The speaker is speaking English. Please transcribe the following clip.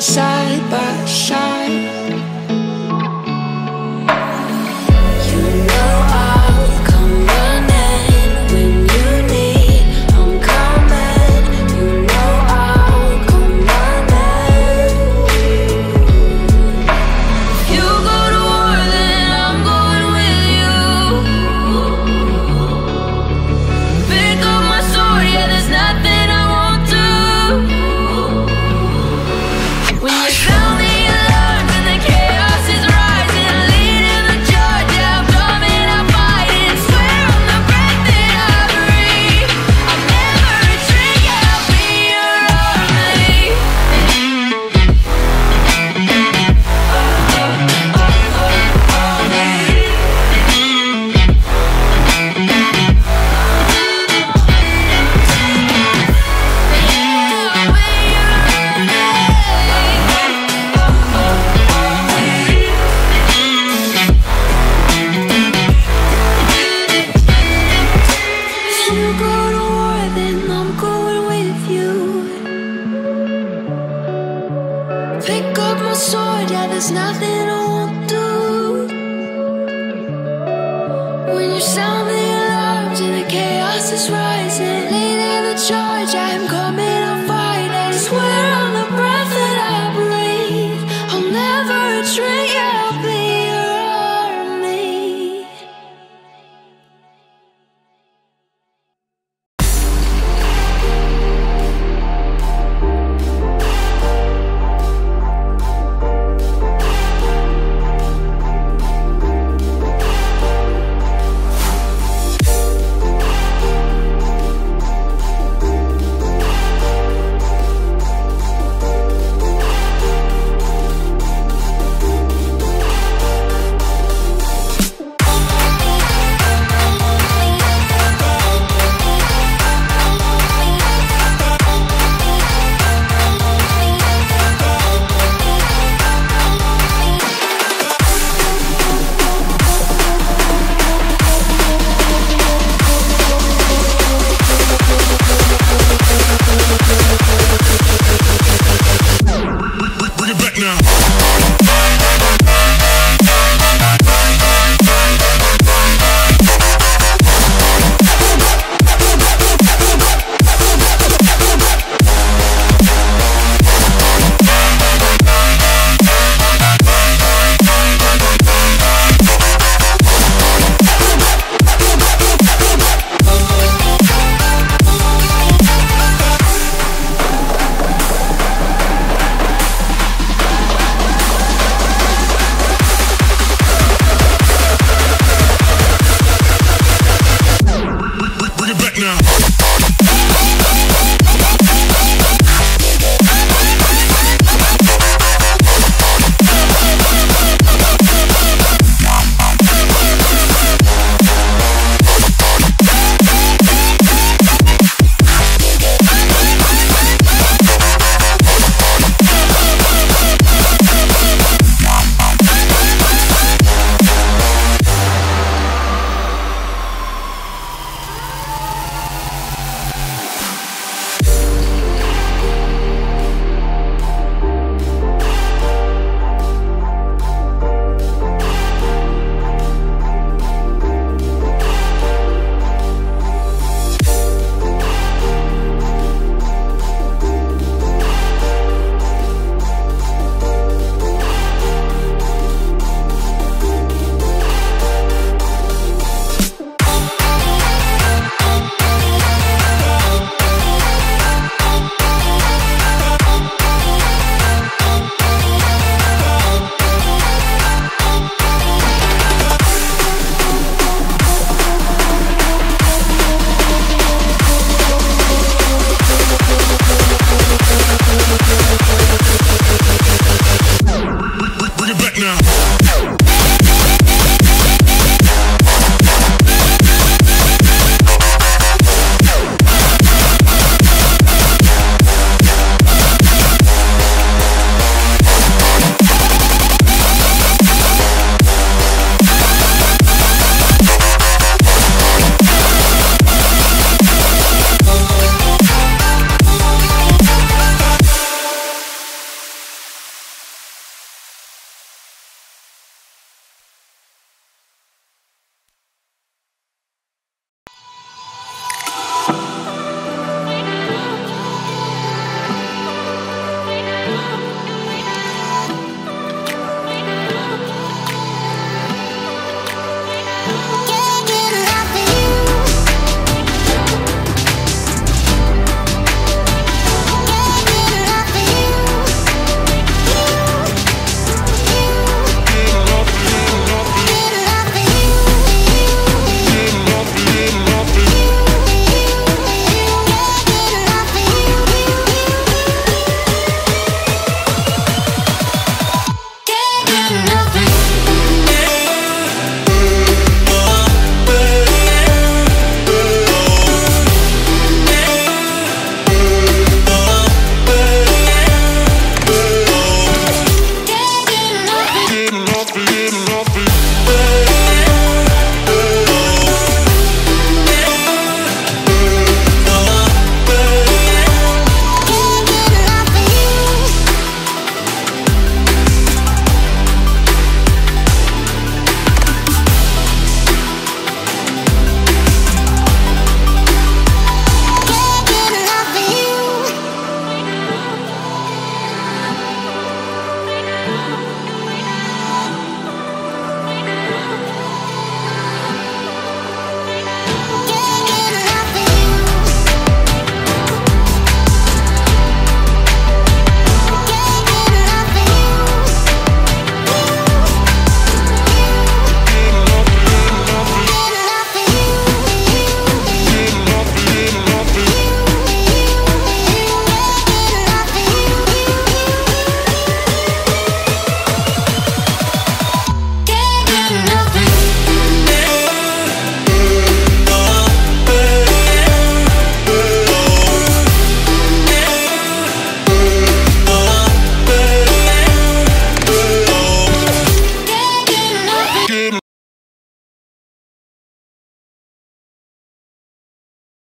side by loved